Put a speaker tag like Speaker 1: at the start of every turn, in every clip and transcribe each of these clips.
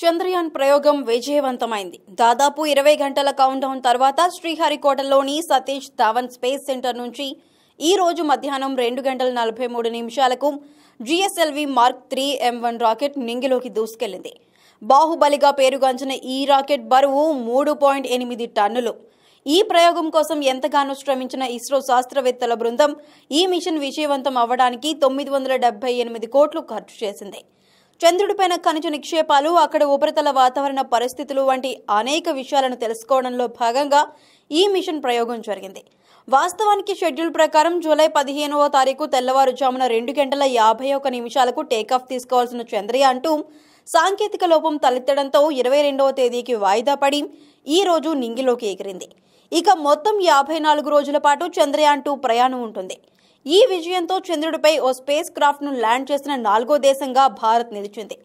Speaker 1: చంద్రయాన్ ప్రయోగం విజయవంతమైంది. దాదాపు ఇరవై గంటల కౌంట్డౌన్ తర్వాత శ్రీహరికోటలోని సతీష్ ధావన్ స్పేస్ సెంటర్ నుంచి ఈ రోజు మధ్యాహ్నం రెండు గంటల నలభై మూడు నిమిషాలకు GSLV mark three M one rocket నింగిలోకి దూసుకెళ్ళింది. బాహుబలిగా పేరుగాంచిన ఈ రాకెట్ బరువు మూడు పాయింట్ ఎనిమిది టన్నులు. ఈ ప్రయోగం కోసం ఎంతగానో శ్రమించిన ఇస్రో శాస్త్రవేత్తల బృందం ఈ మిషన్ విజయవంతం అవ్వడానికి తొమ్మిది వందల డెబ్బై ఎనిమిది కోట్లు ఖర్చు చేసింది. చంద్రుడిపైన ఖనిజ నిక్షేపాలు అక్కడ ఉపరితల వాతావరణ పరిస్థితులు వంటి అనేక విషయాలను తెలుసుకోవడంలో భాగంగా ఈ మిషన్ ప్రయోగం జరిగింది. వాస్తవానికి షెడ్యూల్ ప్రకారం జూలై పదిహేనవ తారీఖు తెల్లవారుజామున రెండు గంటల యాభై ఒక నిమిషాలకు టేకాఫ్ తీసుకోవాల్సిన చంద్రయాన్ టూ సాంకేతిక లోపం తలెత్తడంతో ఇరవై రెండవ తేదీకి వాయిదా పడి ఈ రోజు నింగిలోకి ఎగిరింది. ఇక మొత్తం యాభై నాలుగు రోజుల పాటు చంద్రయాన్ టూ ప్రయాణం ఉంటుంది. ఈ విజయంతో చంద్రుడిపై ఓ స్పేస్ క్రాఫ్ట్ను ల్యాండ్ చేసిన నాలుగో దేశంగా భారత్ నిలిచింది.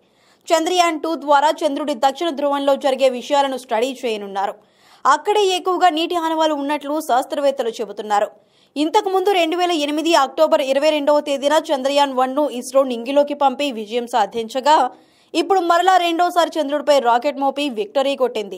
Speaker 1: చంద్రయాన్ టూ ద్వారా చంద్రుడి దక్షిణ ధ్రువంలో జరిగే విషయాలను స్టడీ చేయనున్నారు. అక్కడే ఎక్కువగా నీటి ఆనవాలు ఉన్నట్లు శాస్త్రవేత్తలు చెబుతున్నారు. ఇంతకుముందు రెండు వేల ఎనిమిది అక్టోబర్ ఇరవై రెండవ తేదీన చంద్రయాన్ వన్ను ఇస్రో నింగిలోకి పంపి విజయం సాధించగా ఇప్పుడు మరలా రెండోసారి చంద్రుడిపై రాకెట్ మోపి విక్టరీ కొట్టింది.